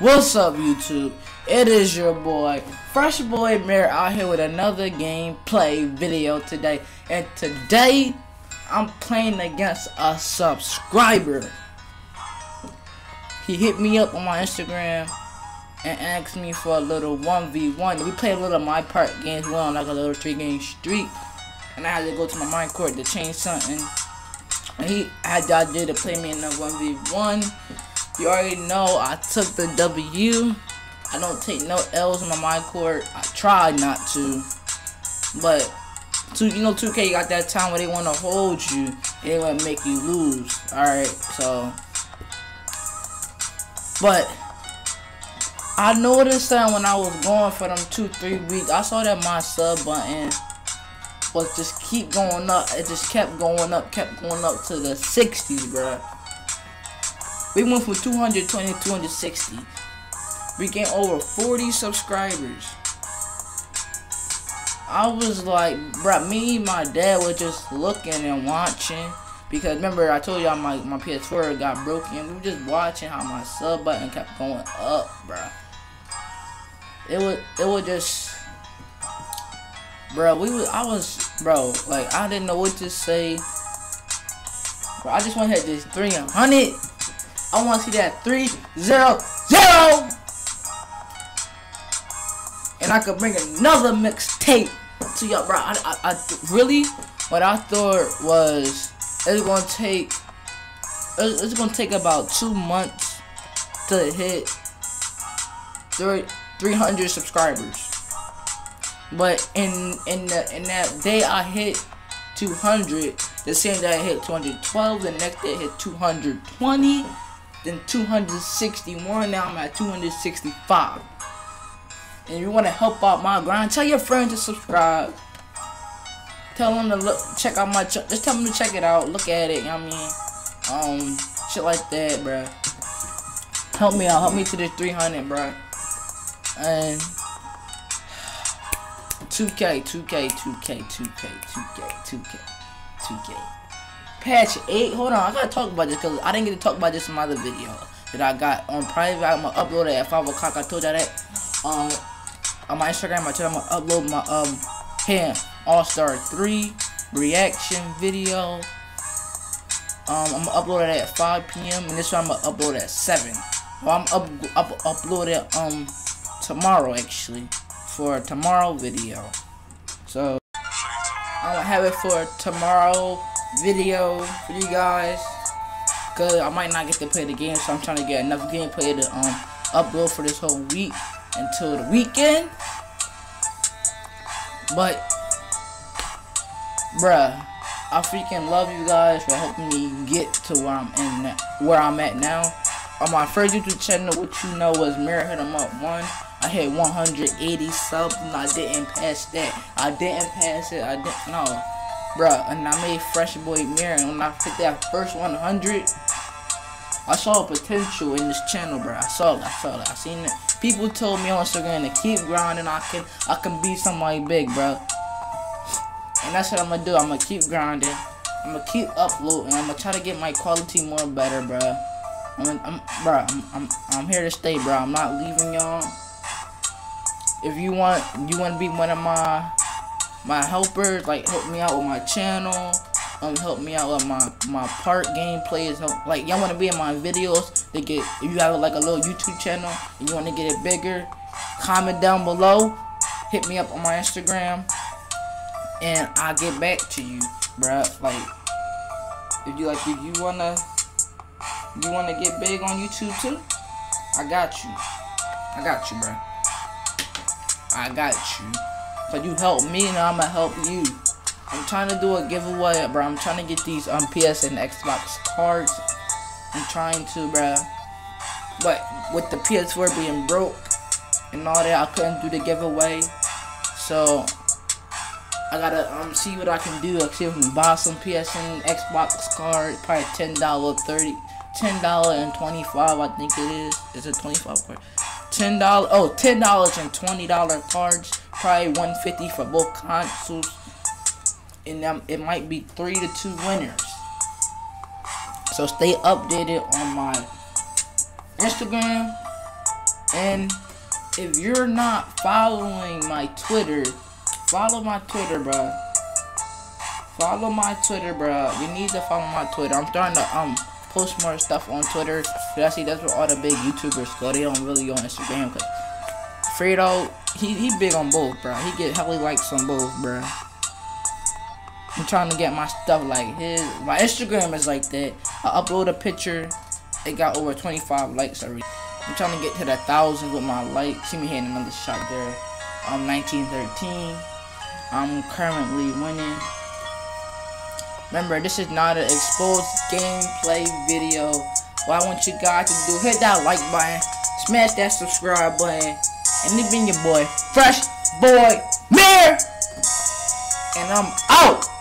What's up, YouTube? It is your boy, Fresh Boy Mirror, out here with another gameplay video today. And today, I'm playing against a subscriber. He hit me up on my Instagram and asked me for a little 1v1. We played a little My Park games, we on like a little 3 game streak. And I had to go to my mind court to change something. And he had the idea to play me in a 1v1. You already know I took the W. I don't take no L's on my court. I try not to. But, two, you know 2K got that time where they want to hold you. They want to make you lose. Alright, so. But, I noticed that when I was going for them two, three weeks, I saw that my sub button was just keep going up. It just kept going up, kept going up to the 60s, bruh. We went from 220 to 260. We gained over 40 subscribers. I was like, bro, me my dad were just looking and watching. Because remember, I told y'all my, my PS4 got broken. We were just watching how my sub button kept going up, bro. It was, it was just, bro. We was, I was, bro. Like I didn't know what to say. Bro, I just want to hit this 300. I want to see that three zero zero, and I could bring another mixtape to y'all, bro. I, I, I, really, what I thought was it's gonna take, it's gonna take about two months to hit three 300 subscribers. But in in the in that day I hit 200, the same day I hit 212, the next day I hit 220 then 261. Now I'm at 265. And you want to help out my grind, tell your friends to subscribe. Tell them to look, check out my, just tell them to check it out, look at it. You know I mean, um, shit like that, bro. Help me out, help me to the 300, bro. And 2K, 2K, 2K, 2K, 2K, 2K, 2K patch 8. Hold on, I gotta talk about this because I didn't get to talk about this in my other video that I got on private. I'm gonna upload it at 5 o'clock. I told y'all that. Um, on my Instagram, I told I'm gonna upload my um here All Star 3 reaction video. Um, I'm gonna upload it at 5 p.m. and this one I'm gonna upload at 7. Well, I'm up, up upload it um tomorrow actually for tomorrow video. So I'm gonna have it for tomorrow video for you guys. Cause I might not get to play the game, so I'm trying to get enough gameplay to um upload for this whole week until the weekend. But bruh, I freaking love you guys for helping me get to where I'm in where I'm at now. On my first YouTube channel, what you know was Mirror Hit 'em Up one. I hit 180 subs and I didn't pass that. I didn't pass it. I didn't no. Bruh, and I made Fresh Boy Mirror, and when I hit that first 100, I saw potential in this channel, bro. I saw it, I saw it, I seen it. People told me on Instagram to keep grinding, I can, I can be somebody big, bro. And that's what I'm gonna do, I'm gonna keep grinding. I'm gonna keep uploading, I'm gonna try to get my quality more better, bro. I'm, I'm, bro, I'm, I'm, I'm here to stay, bro. I'm not leaving y'all. If you want, you want to be one of my my helpers like help me out with my channel um help me out with my my park gameplays like y'all want to be in my videos to get if you have like a little youtube channel and you want to get it bigger comment down below hit me up on my instagram and i'll get back to you bruh. Like if you like if you wanna you wanna get big on youtube too i got you. I got you bruh. I got you Cause you help me and I'ma help you. I'm trying to do a giveaway, bro. I'm trying to get these um PS and Xbox cards. I'm trying to, bro. But with the PS4 being broke and all that, I couldn't do the giveaway. So I gotta um see what I can do. I see if I can buy some PS and Xbox cards. Probably ten dollar, thirty, ten dollar and twenty five. I think it is. Is it twenty five card? Ten dollar. Oh, ten dollars and twenty dollar cards probably 150 for both consoles. And um, it might be three to two winners. So stay updated on my Instagram And if you're not following my Twitter, follow my Twitter, bro. Follow my Twitter, bro. You need to follow my Twitter. I'm starting to um post more stuff on Twitter. Cause I see that's where all the big YouTubers go. They don't really go on Instagram. Cause Fredo, he he big on both, bro. He get hella likes on both, bro. I'm trying to get my stuff like his. My Instagram is like that. I upload a picture. It got over 25 likes already. I'm trying to get to the thousand with my likes. See me hitting another shot there. I'm 1913. I'm currently winning. Remember, this is not an exposed gameplay video. What I want you guys to do, hit that like button, smash that subscribe button, and it been your boy, Fresh Boy Mirror, and I'm out.